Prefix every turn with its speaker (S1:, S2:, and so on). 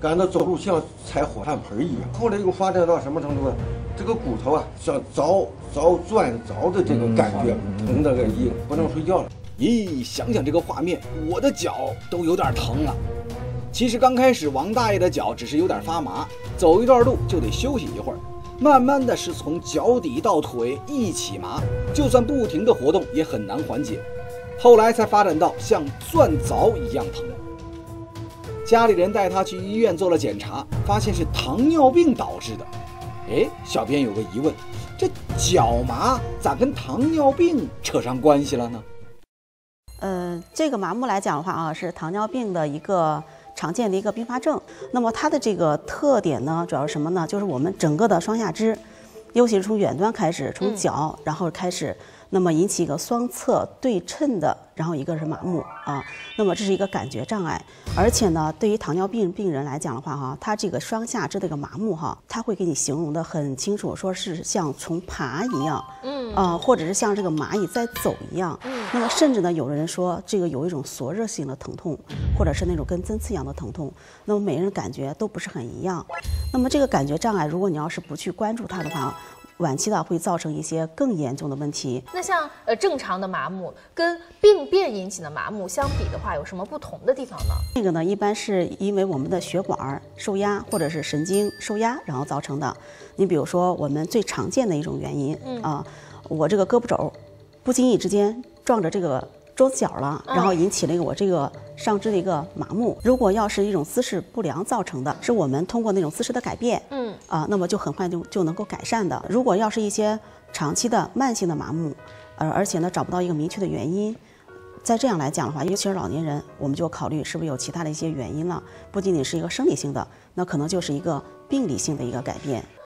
S1: 感到走路像踩火炭盆一样。后来又发展到什么程度呢？这个骨头啊，像凿凿钻凿的这种感觉，疼得个硬，不能睡觉了。
S2: 咦，想想这个画面，我的脚都有点疼了。其实刚开始，王大爷的脚只是有点发麻，走一段路就得休息一会儿。慢慢的是从脚底到腿一起麻，就算不停的活动也很难缓解。后来才发展到像钻凿一样疼。家里人带他去医院做了检查，发现是糖尿病导致的。哎，小编有个疑问，这脚麻咋跟糖尿病扯上关系了呢？
S3: 呃，这个麻木来讲的话啊，是糖尿病的一个常见的一个并发症。那么它的这个特点呢，主要是什么呢？就是我们整个的双下肢，尤其是从远端开始，从脚然后开始。那么引起一个双侧对称的，然后一个是麻木啊，那么这是一个感觉障碍，而且呢，对于糖尿病病人来讲的话哈，他这个双下肢的一个麻木哈，他会给你形容的很清楚，说是像从爬一样，嗯。啊，或者是像这个蚂蚁在走一样，嗯，那么甚至呢，有的人说这个有一种灼热性的疼痛，或者是那种跟针刺一样的疼痛，那么每个人感觉都不是很一样，那么这个感觉障碍，如果你要是不去关注它的话。晚期的会造成一些更严重的问题。
S4: 那像呃正常的麻木跟病变引起的麻木相比的话，有什么不同的地方呢？
S3: 这个呢，一般是因为我们的血管受压或者是神经受压，然后造成的。你比如说，我们最常见的一种原因啊，我这个胳膊肘不经意之间撞着这个。桌子角了，然后引起了一个我这个上肢的一个麻木。如果要是一种姿势不良造成的，是我们通过那种姿势的改变，嗯啊，那么就很快就就能够改善的。如果要是一些长期的慢性的麻木，呃，而且呢找不到一个明确的原因，在这样来讲的话，尤其是老年人，我们就考虑是不是有其他的一些原因了，不仅仅是一个生理性的，那可能就是一个病理性的一个改变。